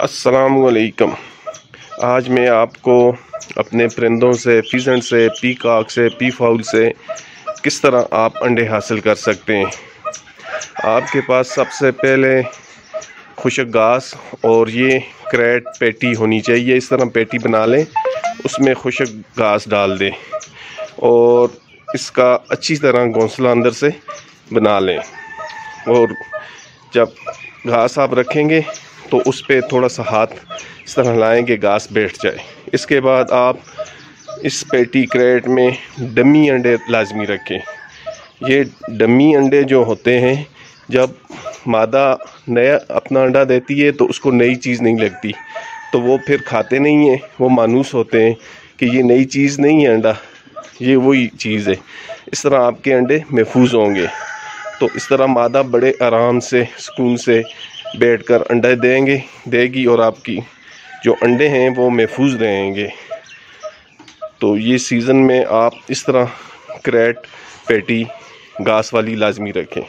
असलकम आज मैं आपको अपने परिंदों से फिजेंट से पी काक से पी फाउल से किस तरह आप अंडे हासिल कर सकते हैं? आपके पास सबसे पहले खुशक घास और ये क्रेट पेटी होनी चाहिए। इस तरह पेटी बना लें, उसमें खुशक घास डाल दें और इसका अच्छी तरह घोंसला अंदर से बना लें। और जब घास आप रखेंगे तो उस पर थोड़ा सा हाथ इस तरह लाएँगे घास बैठ जाए। इसके बाद आप इस पेटी क्रेट में डमी अंडे लाजमी रखें। ये डमी अंडे जो होते हैं, जब मादा नया अपना अंडा देती है तो उसको नई चीज़ नहीं लगती। तो वो फिर खाते नहीं हैं। वो मानूस होते हैं कि ये नई चीज़ नहीं है अंडा, ये वही चीज़ है। इस तरह आपके अंडे महफूज होंगे। तो इस तरह मादा बड़े आराम से, सुकून से बैठकर अंडे देंगे, देगी और आपकी जो अंडे हैं वो महफूज रहेंगे। तो ये सीज़न में आप इस तरह क्रेट पेटी घास वाली लाजमी रखें।